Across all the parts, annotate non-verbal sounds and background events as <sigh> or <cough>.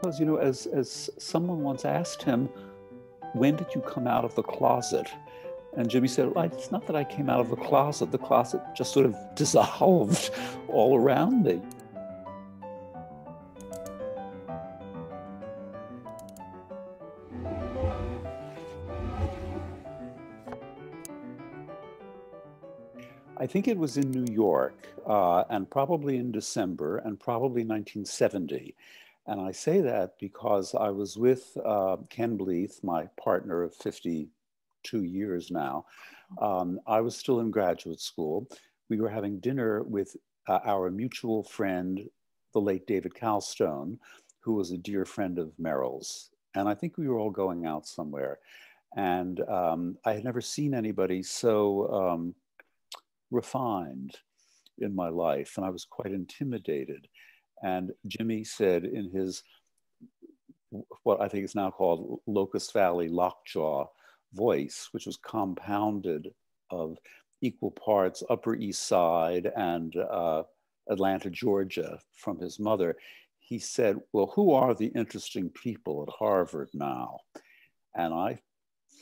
Because, you know, as, as someone once asked him, when did you come out of the closet? And Jimmy said, well, It's not that I came out of the closet, the closet just sort of <laughs> dissolved all around me. I think it was in New York, uh, and probably in December, and probably 1970. And I say that because I was with uh, Ken Bleeth, my partner of 52 years now. Um, I was still in graduate school. We were having dinner with uh, our mutual friend, the late David Kalstone, who was a dear friend of Merrill's. And I think we were all going out somewhere. And um, I had never seen anybody so um, refined in my life, and I was quite intimidated. And Jimmy said in his, what I think is now called Locust Valley Lockjaw voice, which was compounded of equal parts Upper East Side and uh, Atlanta, Georgia, from his mother. He said, Well, who are the interesting people at Harvard now? And I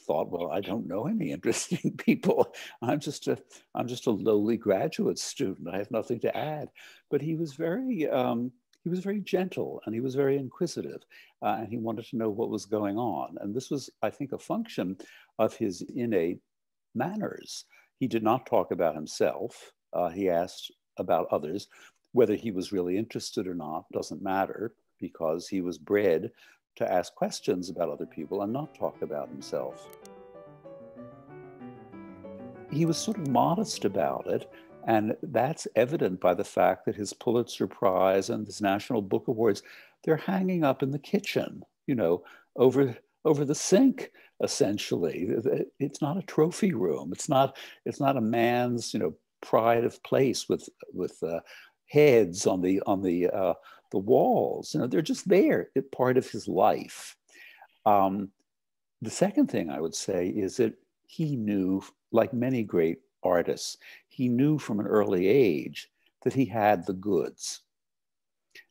thought, well, I don't know any <laughs> interesting people. I'm just a, I'm just a lowly graduate student. I have nothing to add. But he was very, um, he was very gentle and he was very inquisitive uh, and he wanted to know what was going on. And this was, I think, a function of his innate manners. He did not talk about himself. Uh, he asked about others. Whether he was really interested or not doesn't matter because he was bred to ask questions about other people and not talk about himself. He was sort of modest about it, and that's evident by the fact that his Pulitzer Prize and his National Book Awards, they're hanging up in the kitchen, you know, over over the sink essentially it's not a trophy room it's not it's not a man's you know pride of place with with uh, heads on the on the uh, the walls. You know, they're just there, part of his life. Um, the second thing I would say is that he knew, like many great artists, he knew from an early age that he had the goods.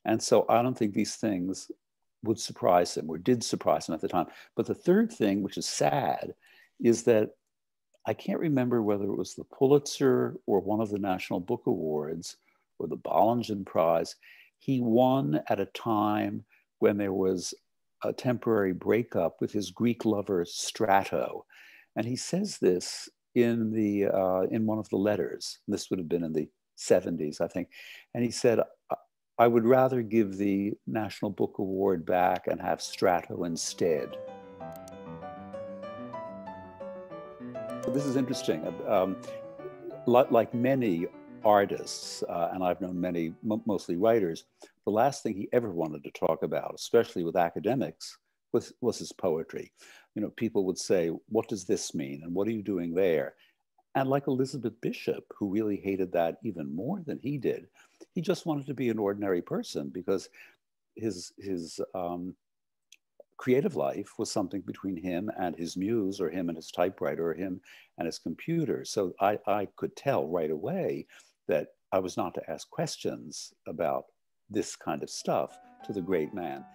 And so I don't think these things would surprise him or did surprise him at the time. But the third thing, which is sad, is that I can't remember whether it was the Pulitzer or one of the National Book Awards or the Bollingen Prize. He won at a time when there was a temporary breakup with his Greek lover Strato. And he says this in, the, uh, in one of the letters. This would have been in the 70s, I think. And he said, I would rather give the National Book Award back and have Strato instead. This is interesting. Um, like many artists, uh, and I've known many, mostly writers, the last thing he ever wanted to talk about, especially with academics, was, was his poetry. You know, people would say, What does this mean? And what are you doing there? And like Elizabeth Bishop, who really hated that even more than he did, he just wanted to be an ordinary person because his, his um, creative life was something between him and his muse, or him and his typewriter, or him and his computer. So I, I could tell right away that I was not to ask questions about this kind of stuff to the great man.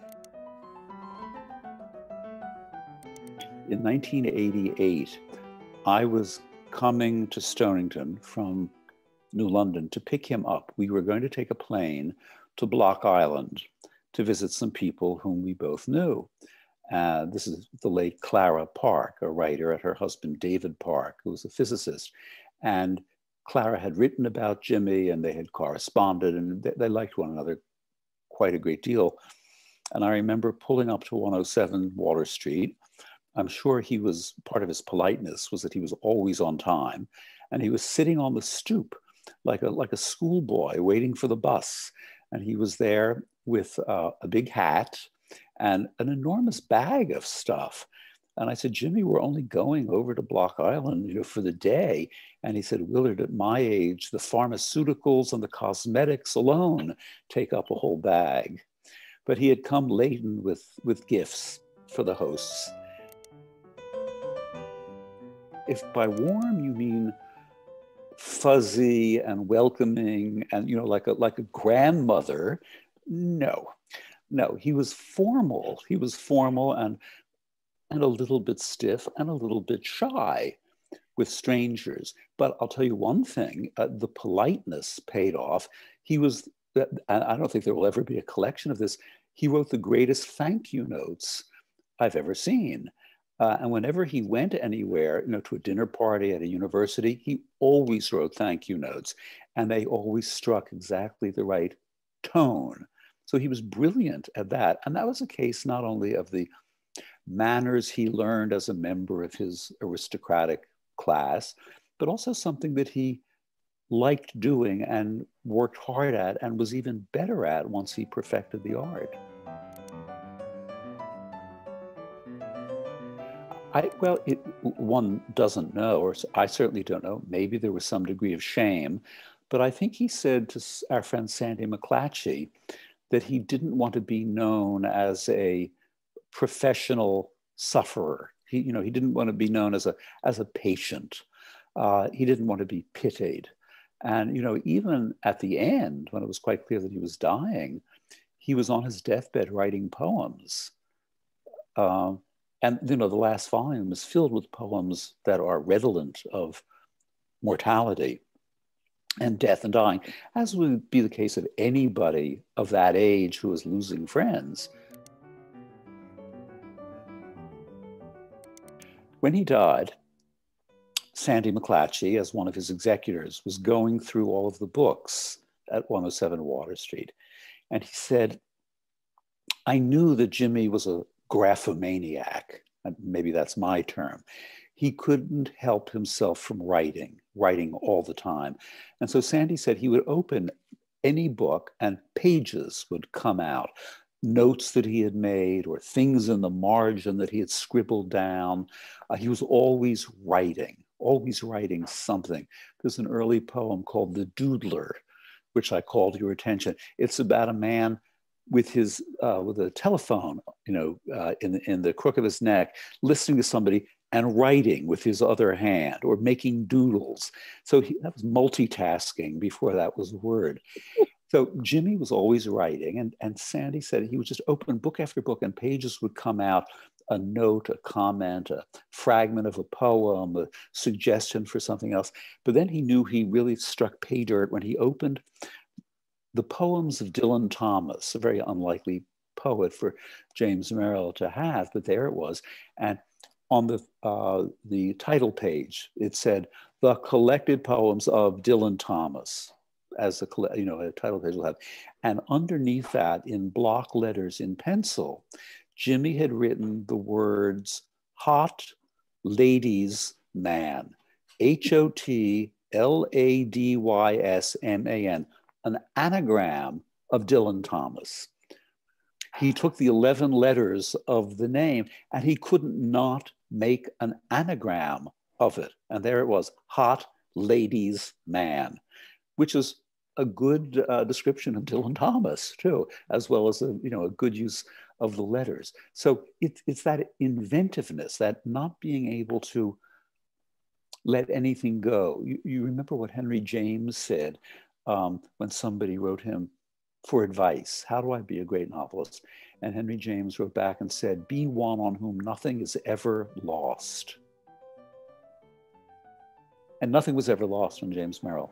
In 1988, I was coming to Stonington from New London to pick him up. We were going to take a plane to Block Island to visit some people whom we both knew. Uh, this is the late Clara Park, a writer, and her husband David Park, who was a physicist. And Clara had written about Jimmy and they had corresponded and they, they liked one another quite a great deal. And I remember pulling up to 107 Water Street. I'm sure he was part of his politeness was that he was always on time. And he was sitting on the stoop like a, like a schoolboy waiting for the bus. And he was there with uh, a big hat and an enormous bag of stuff. And I said, Jimmy, we're only going over to Block Island, you know, for the day. And he said, Willard, at my age, the pharmaceuticals and the cosmetics alone take up a whole bag. But he had come laden with, with gifts for the hosts. If by warm you mean fuzzy and welcoming and you know like a like a grandmother, no. No, he was formal. He was formal and and a little bit stiff and a little bit shy with strangers. But I'll tell you one thing: uh, the politeness paid off. He was. I don't think there will ever be a collection of this. He wrote the greatest thank you notes I've ever seen. Uh, and whenever he went anywhere, you know, to a dinner party at a university, he always wrote thank you notes, and they always struck exactly the right tone. So he was brilliant at that, and that was a case not only of the manners he learned as a member of his aristocratic class, but also something that he liked doing and worked hard at and was even better at once he perfected the art. I, well, it, one doesn't know, or I certainly don't know. Maybe there was some degree of shame, but I think he said to our friend Sandy McClatchy that he didn't want to be known as a professional sufferer. He, you know, he didn't want to be known as a as a patient. Uh, he didn't want to be pitied, and you know, even at the end, when it was quite clear that he was dying, he was on his deathbed writing poems. Uh, and you know, the last volume is filled with poems that are redolent of mortality and death and dying, as would be the case of anybody of that age who is losing friends. When he died, Sandy McClatchy, as one of his executors, was going through all of the books at 107 Water Street. And he said, I knew that Jimmy was a graphomaniac. Maybe that's my term. He couldn't help himself from writing, writing all the time. And so Sandy said he would open any book and pages would come out notes that he had made or things in the margin that he had scribbled down. Uh, he was always writing, always writing something. There's an early poem called The Doodler, which I called your attention. It's about a man with his uh, with a telephone, you know, uh, in the, in the crook of his neck, listening to somebody and writing with his other hand or making doodles. So he, that was multitasking before that was a word. So Jimmy was always writing, and, and Sandy said he would just open book after book, and pages would come out a note, a comment, a fragment of a poem, a suggestion for something else. But then he knew he really struck pay dirt when he opened the poems of Dylan Thomas, a very unlikely poet for James Merrill to have, but there it was. And on the, uh, the title page, it said, the collected poems of Dylan Thomas, as a, you know, a title page will have. And underneath that, in block letters in pencil, Jimmy had written the words hot ladies man, H O T L A D Y S M A N, an anagram of Dylan Thomas. He took the 11 letters of the name and he couldn't not make an anagram of it. And there it was, Hot Ladies Man, which is a good uh, description of Dylan Thomas too, as well as a, you know, a good use of the letters. So it, it's that inventiveness, that not being able to let anything go. You, you remember what Henry James said um, when somebody wrote him for advice. How do I be a great novelist? And Henry James wrote back and said, Be one on whom nothing is ever lost. And nothing was ever lost on James Merrill.